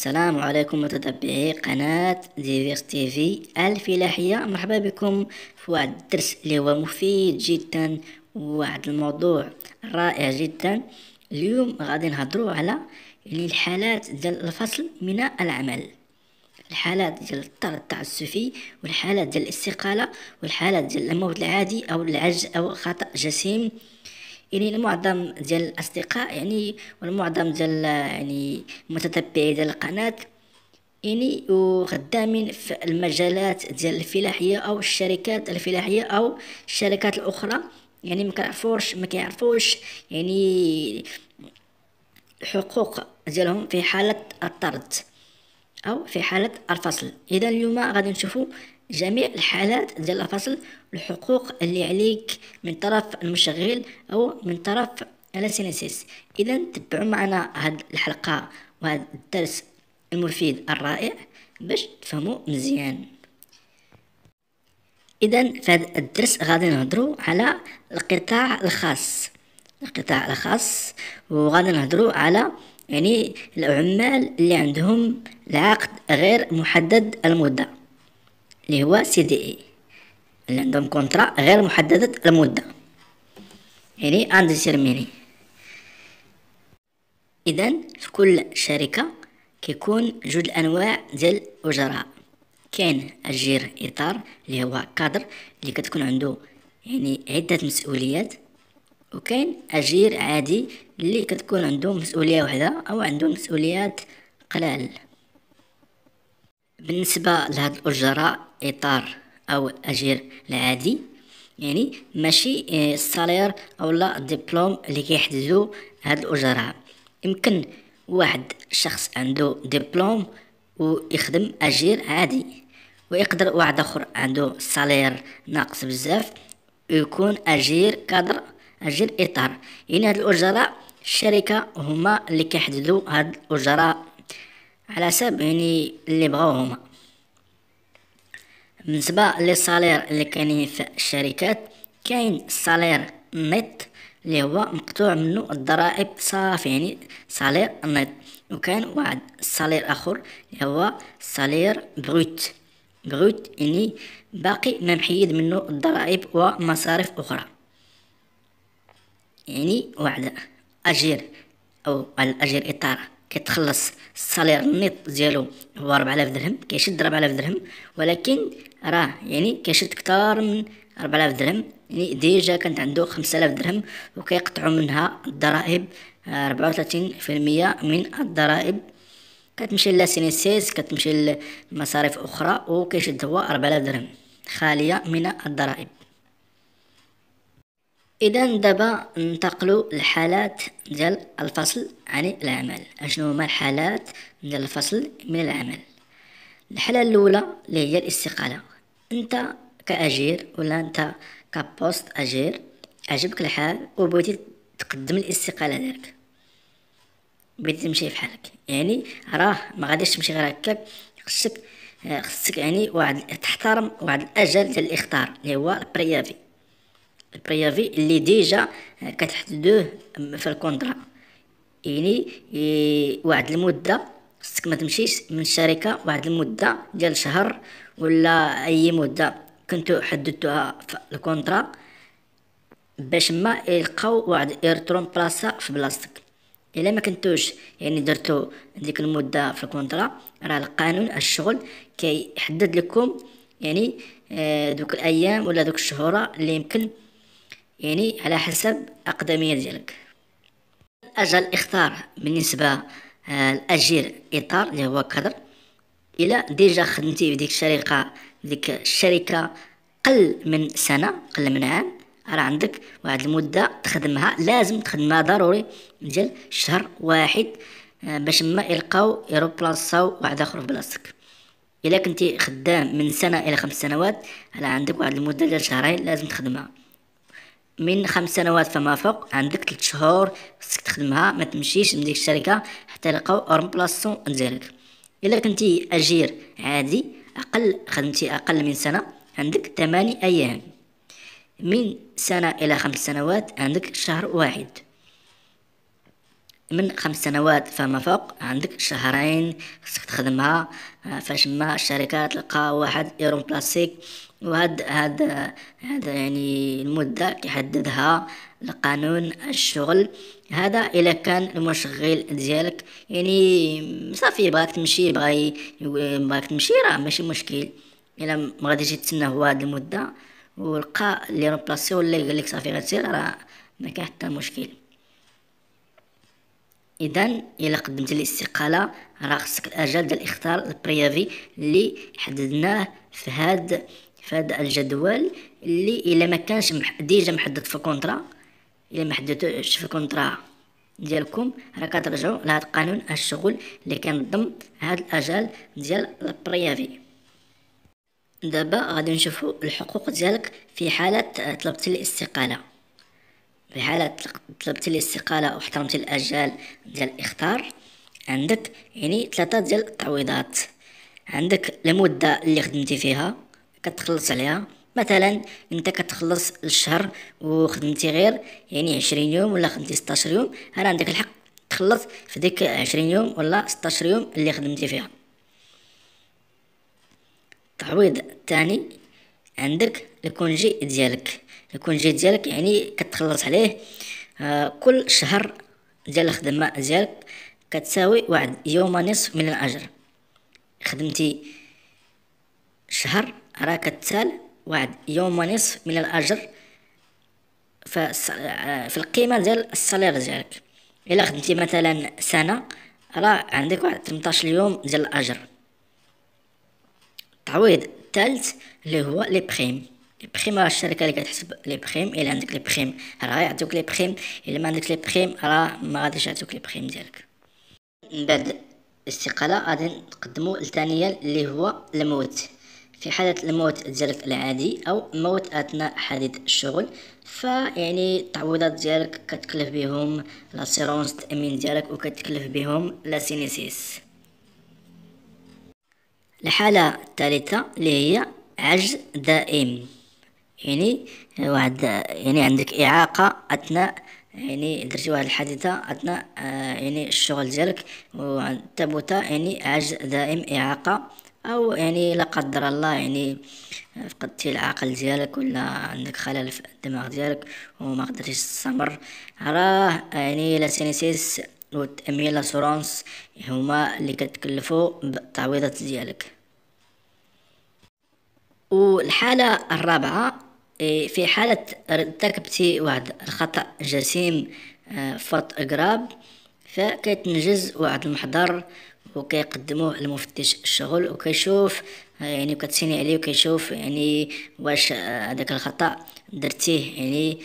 السلام عليكم متتبعي قناة Divers TV الفلاحية. مرحبا بكم في واحد الدرس اللي هو مفيد جدا وواحد الموضوع رائع جدا. اليوم غادي نهضروا على يعني الحالات ديال الفصل من العمل الحالات ديال الطرد التعسفي والحالات ديال الاستقالة والحالات ديال الموت العادي أو العجز أو خطأ جسيم. يعني المعظم ديال الأصدقاء يعني والمعظم ديال يعني متتبعي ديال القناة يعني وخدامين في المجالات ديال الفلاحية أو الشركات الفلاحية أو الشركات الأخرى. يعني ما كيعرفوش ما كيعرفوش يعني الحقوق ديالهم في حالة الطرد أو في حالة الفصل. إذا اليوم غادي نشوفوا جميع الحالات ديال الفصل الحقوق اللي عليك من طرف المشغل أو من طرف السينيسيس. إذا تبعوا معنا هاد الحلقة وهذا الدرس المفيد الرائع باش تفهموا مزيان. إذا في هذا الدرس غادي نهضروا على القطاع الخاص. القطاع الخاص وغادي نهضروا على يعني العمال اللي عندهم العقد غير محدد المدة. اللي هو CDI اللي عندهم contrat غير محددة المدة يعني indéterminée اذا في كل شركة كيكون جوج الأنواع ديال الأجراء. كاين اجير إطار اللي هو كادر اللي كتكون عنده يعني عدة مسؤوليات وكاين اجير عادي اللي كتكون عنده مسؤولية واحدة أو عنده مسؤوليات قلال. بالنسبة لهاد الأجراء إطار أو أجير العادي يعني ماشي السالير أو لا الدبلوم اللي كيحددو هاد الأجراء يمكن واحد شخص عنده دبلوم ويخدم أجير عادي ويقدر واحد آخر عنده سالير ناقص بزاف ويكون أجير كادر أجير إطار. يعني هاد الأجراء الشركة هما اللي كيحددو هاد الأجراء على حسب يعني اللي بغاو هما بالنسبة للصالير اللي كاينين في الشركات كاين الصالير نت اللي هو مقطوع منه الضرائب صافي يعني صالير نت وكان واحد الصالير آخر اللي هو صالير بروت. بروت يعني باقي ما محيد منه الضرائب ومصاريف أخرى. يعني واحد أجير أو الأجير اطار كيتخلص ال salaire ال net ديالو هو 4000 درهم كيشد 4000 درهم ولكن راه يعني كيشد كتار من 4000 درهم يعني déjà كانت عنده 5000 درهم وكيقطعوا منها الضرائب 34% من الضرائب. كتمشي la CNSS كتمشي لمصاريف أخرى وكيشد هو 4000 درهم خالية من الضرائب. اذا دابا ننتقلوا للحالات ديال الفصل عن العمل. أشنو هما الحالات ديال الفصل من العمل؟ الحالة الأولى اللي هي الاستقالة. أنت كأجير ولا أنت كبوست أجير عجبك الحال وبغيتي تقدم الاستقالة ديالك. بغيتي تمشي في حالك. يعني راه ما غاديش تمشي غير هكاك. خصك خصك يعني واحد تحترم واحد الأجل ديال الإخطار اللي هو ال préavis. ال préavis اللي déjà كتحددوه في ال contrat. يعني واحد المدة خصك ما تمشيش من الشركة واحد المدة ديال شهر ولا أي مدة كنتو حددتوها في ال contrat باش ما يلقاو واحد ي remplacer في بلاصتك. إلا ما كنتوش يعني درتو ديك المدة في ال contrat راه القانون الشغل كيحدد لكم يعني آه، دوك الأيام ولا دوك الشهور اللي يمكن يعني على حسب أقدمية ديالك أجل إخطار بالنسبة آه، الأجير إطار اللي هو كادر. إلا déjà خدمتي في ديك الشركة ديك الشركة قل من سنة قل من عام. راه عندك واحد المدة تخدمها لازم تخدمها ضروري ديال شهر واحد آه، باش ما يلقاو يروبلاصاو واحد آخر في بلاصتك. إلا كنتي خدام من سنة إلى خمس سنوات راه عندك واحد المدة ديال شهرين لازم تخدمها. من خمس سنوات فما فوق عندك ثلاث شهور خصك تخدمها ما تمشيش من ديك الشركة حتى يلقاو رومبلاسون ديالك. إلا كنتي أجير عادي أقل خدمتي أقل من سنة عندك ثماني أيام. من سنة إلى خمس سنوات عندك شهر واحد. من خمس سنوات فما فوق عندك شهرين خصك تخدمها آه، فاش ما الشركة تلقى واحد يروم بلاستيك وهاد هاد هاد يعني المدة كيحددها القانون الشغل هذا إلا كان المشغل ديالك. يعني صافي بغاك تمشي بغا بغاك تمشي راه ماشي مشكل. إلا ما غاديش تسنى هو هاد المدة ولقى اللي remplacer ولا قال لك صافي غتسير راه ما كاين حتى مشكل. اذا إلا قدمت الاستقالة راه خصك الأجل ديال الإخطار ال préavis اللي حددناه في هاد في هاد الجدول اللي إلا ما كانش déjà محدد في ال contrat إلا ما حددتوش في الكونطرا ديالكم راه كترجعوا لهاد قانون الشغل اللي كينظم هاد الاجال ديال البريافي. دابا غادي نشوفوا الحقوق ديالك في حالة طلبت الاستقالة. في حالة طلبت الاستقالة واحترمت الأجال ديال الإختار عندك يعني ثلاثة ديال التعويضات. عندك المدة اللي خدمتي فيها كتخلص عليها. مثلا أنت كتخلص الشهر وخدمتي غير يعني عشرين يوم ولا خدمتي ستاشر يوم راه عندك الحق تخلص في ديك عشرين يوم ولا ستاشر يوم اللي خدمتي فيها. التعويض الثاني عندك الكونجي ديالك. الكونجي ديالك يعني كتخلص عليه آه كل شهر ديال الخدمة ديالك كتساوي واحد يوم ونصف من الأجر. خدمتي شهر راه كتسال واحد يوم ونصف من الأجر في القيمة ديال ال salaire ديالك. إلا خدمتي مثلا سنة راه عندك واحد 18 يوم ديال الأجر. التعويض الثالث اللي هو les primes. les primes راه الشركة اللي كتحسب les primes إلا عندك les primes راه يعطيوك les primes إلا ما عندك les primes راه ما غاديش يعطيوك les primes ديالك. من بعد الاستقالة غادي نقدمو الثانية اللي هو الموت. في حالة الموت ديالك العادي أو موت أثناء حادث الشغل فيعني التعويضات ديالك كتكلف بهم l'assurance التأمين ديالك وكتكلف بهم la CNSS الحالة الثالثة اللي هي عجز دائم. يعني واحد يعني عندك إعاقة أثناء يعني درتي واحد الحادثة أثناء آه، يعني الشغل ديالك وثبت يعني عجز دائم إعاقة أو يعني لا قدر الله يعني فقدتي العقل ديالك ولا عندك خلل في الدماغ ديالك وما قدرتيش تستمر. راه يعني la CNSS والتأمين l'assurance هما اللي كتكلفوا بالتعويضات ديالك. والحالة الرابعة في حالة ارتكبتي واحد الخطأ جسيم آه، faute grave فكيتنجز واحد المحضر وكيقدموه المفتش الشغل وكيشوف آه، يعني كتسيني عليه وكيشوف يعني واش هذاك الخطأ درتيه يعني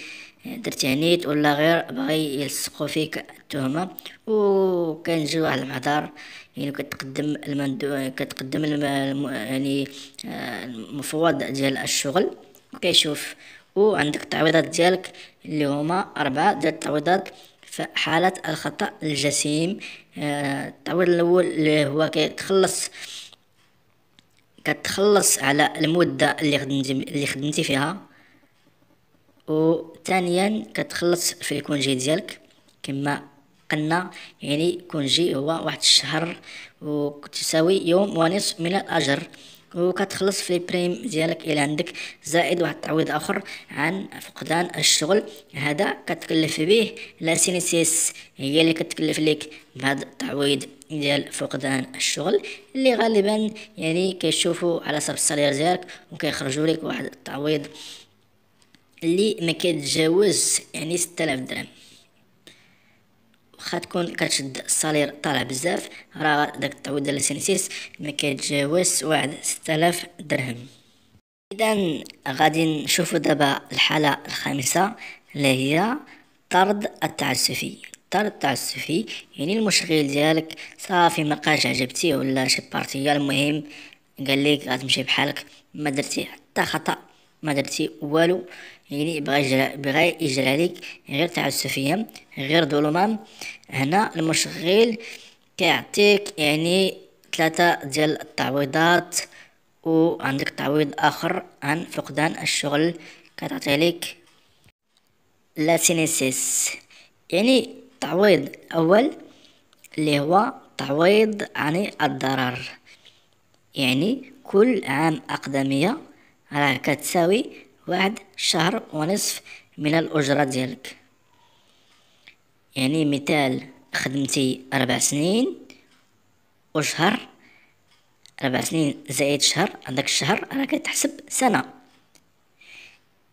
درتي عنيت ولا غير بغي يلصقوا فيك التهمة. وكينجي واحد المحضر يعني كتقدم المندو كتقدم الم... يعني آه، المفوض ديال الشغل. وكيشوف وعندك التعويضات ديالك اللي هما أربعة ديال التعويضات في حالة الخطأ الجسيم. آه، التعويض الأول اللي هو كيتخلص كتخلص على المدة اللي خدمتي اللي خدمتي فيها. وثانيا كتخلص في الكونجي ديالك. كما قلنا يعني كونجي هو واحد الشهر وتساوي يوم ونصف من الأجر. وكتخلص في ال prime ديالك إلى عندك زائد واحد التعويض آخر عن فقدان الشغل. هذا كتكلف به la CNSS هي اللي كتكلف لك بهذا التعويض ديال فقدان الشغل اللي غالبا يعني كيشوفوا على حسب ال salaire ديالك وكيخرجوا لك واحد التعويض اللي ما كيتجاوز يعني 6000 درهم. واخا تكون كتشد الصالير طالع بزاف. راه داك التعويض ديال السينيسيس ما كيتجاوز واحد 6000 درهم. إذا غادي نشوفوا دابا الحالة الخامسة اللي هي طرد التعسفي. الطرد التعسفي يعني المشغل ديالك. صافي ما بقاش عجبتيه ولا شي بارتيه المهم قال لك غتمشي بحالك. ما درتي حتى خطأ. ما درتي والو. يعني بغا يجرى عليك غير تعسفية غير ظلمام هنا المشغل كيعطيك يعني ثلاثة ديال التعويضات وعندك تعويض آخر عن فقدان الشغل كتعطي لك لا سينيسيس يعني تعويض أول اللي هو تعويض عن الضرر. يعني كل عام أقدمية راه كتساوي واحد شهر ونصف من الأجرة ديالك. يعني مثال خدمتي أربع سنين وشهر أربع سنين زائد شهر هذاك الشهر راه كتحسب سنة.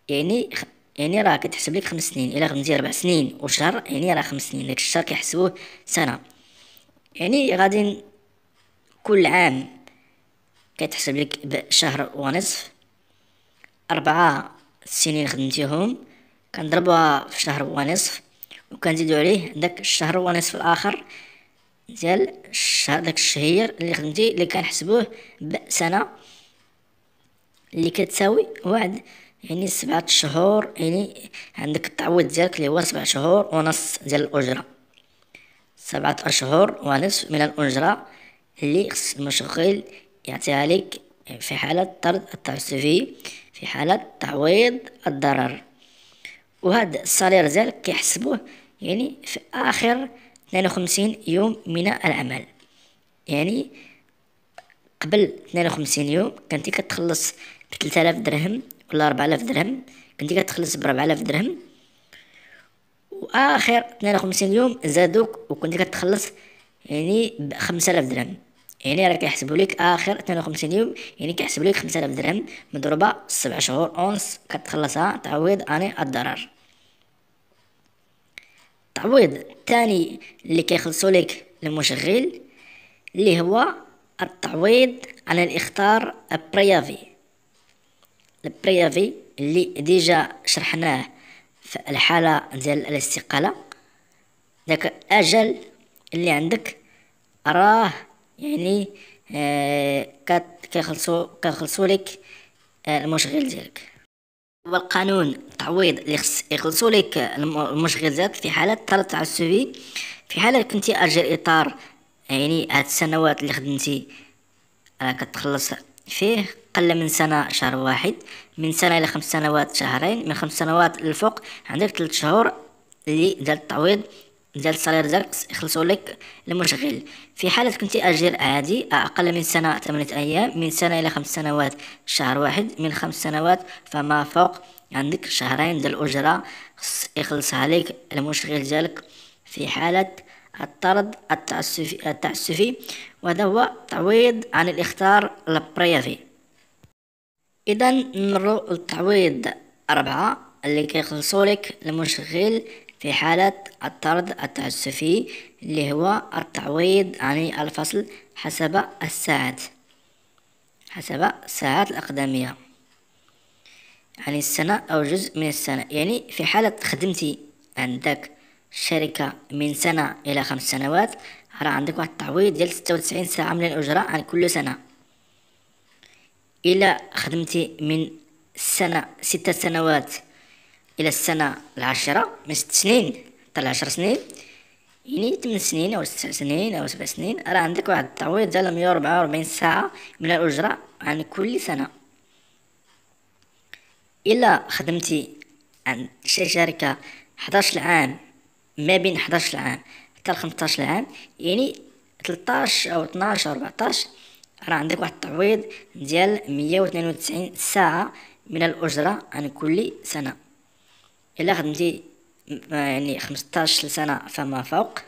يعني يعني راه كتحسب لك خمس سنين. إلا خدمتي ربع سنين وشهر يعني راه خمس سنين. داك الشهر كيحسبوه سنة. يعني غادي كل عام كتحسب لك بشهر ونصف أربعة سنين خدمتيهم كنضربوها في شهر ونصف وكنزيدو عليه داك الشهر ونصف الآخر. ديال داك الشهير اللي خدمتي اللي كنحسبوه بسنة اللي كتساوي واحد. يعني سبعة شهور يعني عندك التعويض ديالك اللي هو سبع شهور ونص ديال الأجرة. سبعة أشهر ونصف من الأجرة اللي خص المشغل يعطيها لك في حالة طرد التعسفي في حالة تعويض الضرر. وهاد الصالير ديالك كيحسبوه يعني في آخر اثنين وخمسين يوم من العمل يعني قبل اثنين وخمسين يوم كنتي كتخلص بثلاثة درهم ولا 4000 درهم كنتي كتخلص ب 4000 درهم. وآخر 52 يوم زادوك وكنتي كتخلص يعني ب 5000 درهم. يعني راه كيحسبوا لك آخر 52 يوم يعني كيحسبوا لك 5000 درهم مضروبة 7 شهور أونس كتخلصها تعويض عن الضرر. التعويض الثاني اللي كيخلصوا لك المشغل اللي هو التعويض عن الاختار البريافي. ال préavis اللي déjà شرحناه في الحالة ديال الاستقالة. داك الأجل اللي عندك راه يعني آه كيخلصو كيخلصو لك آه المشغل ديالك. والقانون التعويض اللي خص يخلصو لك المشغل ديالك في حالة طرد تعسفي في حالة كنتي أجير إطار يعني هاد السنوات اللي خدمتي راه كتخلص فيه قل من سنة شهر واحد من سنة إلى خمس سنوات شهرين من خمس سنوات للفوق عندك ثلاث شهور اللي ديال التعويض ديال الصالير ديالك يخلصوا لك المشغل. في حالة كنتي أجير عادي أقل من سنة ثمانية أيام من سنة إلى خمس سنوات شهر واحد من خمس سنوات فما فوق عندك شهرين ديال الأجرة. يخلصها لك المشغل ديالك في حالة الطرد التعسفي, التعسفي وهذا هو تعويض عن الاختار البريفي اذا نمرو للتعويض أربعة اللي كيخلصوا لك المشغل في حالة الطرد التعسفي اللي هو التعويض عن الفصل حسب الساعات حسب الساعات الأقدمية. يعني السنة أو جزء من السنة. يعني في حالة خدمتي عندك شركة من سنة إلى خمس سنوات راه عندك واحد التعويض ديال ستة وتسعين ساعة من الأجرة عن كل سنة. إلا خدمتي من سنة ستة سنوات. إلى السنة العاشرة من ست سنين حتى لعشر سنين. يعني ثمان سنين أو تسع سنين أو سبع سنين. راه عندك واحد التعويض ديال مية وربعة وربعين ساعة من الأجرة عن كل سنة. إلا خدمتي عند شي شركة حداش عام ما بين حداش عام حتى لخمسطاش عام يعني تلطاش أو اثناش أو ربعطاش. راه عندك واحد التعويض ديال مية واثنين وتسعين ساعة من الأجرة عن كل سنة. إلا خدمتي يعني خمسطاش سنة فما فوق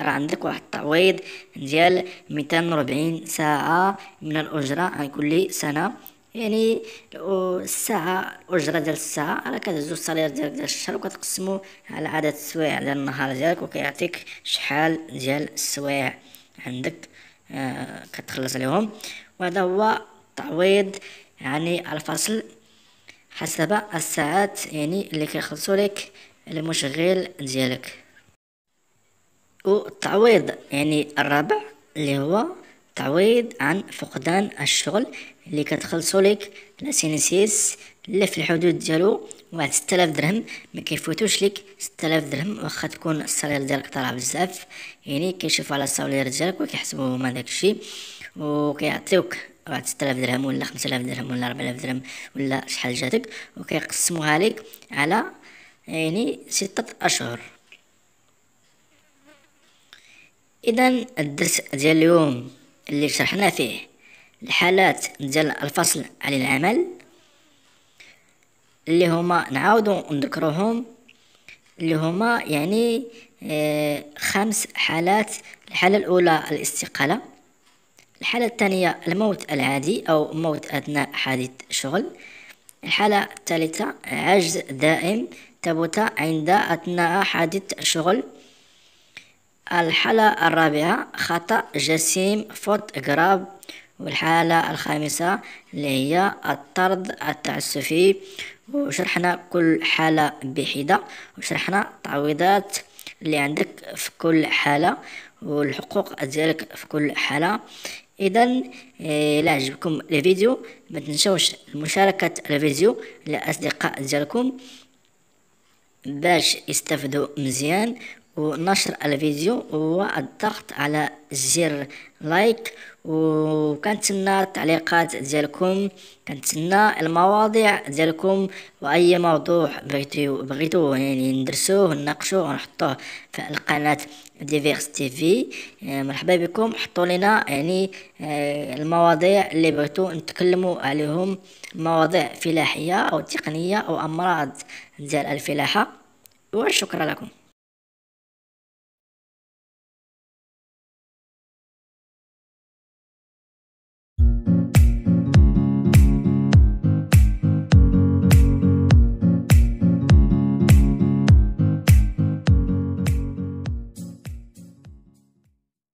راه عندك واحد التعويض ديال ميتين وربعين ساعة من الأجرة عن كل سنة. يعني الساعة الأجرة ديال الساعة راه كتهزو الصالير ديالك ديال الشهر وكتقسمو على عدد السوايع ديال النهار ديالك وكيعطيك شحال ديال السوايع عندك آه كتخلص عليهم. وهذا هو تعويض يعني الفصل حسب الساعات يعني اللي كيخلصوا لك المشغل ديالك. والتعويض يعني الرابع اللي هو تعويض عن فقدان الشغل اللي كتخلصوا لك la CNSS اللي في الحدود ديالو واحد 6000 درهم. ما كيفوتوش لك 6000 درهم واخا تكون ال salaire ديالك طالع بزاف. يعني كيشوفوا على ال salaire ديالك وكيحسبوا هما داكشي وكيعطيوك. واحد 6000 درهم ولا 5000 درهم ولا 4000 درهم ولا شحال جاتك وكيقسموها لك على يعني ستة أشهر. إذا الدرس ديال اليوم اللي شرحنا فيه الحالات ديال الفصل عن العمل اللي هما نعاودو نذكروهم اللي هما يعني آه خمس حالات. الحالة الأولى الاستقالة. الحالة الثانية الموت العادي أو موت أثناء حادث شغل. الحالة الثالثة عجز دائم ثبت عند أثناء حادث شغل. الحالة الرابعة خطأ جسيم فوت جراب والحالة الخامسة اللي هي الطرد التعسفي. وشرحنا كل حالة بحدة. وشرحنا تعويضات اللي عندك في كل حالة. والحقوق ديالك في كل حالة. اذا إيه، إلى عجبكم الفيديو ما تنسوش مشاركة الفيديو لأصدقاء ديالكم باش يستافدوا مزيان. ونشر الفيديو والضغط على زر like وكنتسنى التعليقات ديالكم كنتسنى المواضيع ديالكم وأي موضوع بغيتو بغيتو يعني ندرسوه نناقشوه ونحطوه في القناة Divers TV. مرحبا بكم. حطوا لنا يعني آه، المواضيع اللي بغيتو نتكلموا عليهم مواضيع فلاحية أو تقنية أو أمراض ديال الفلاحة. وشكرا لكم.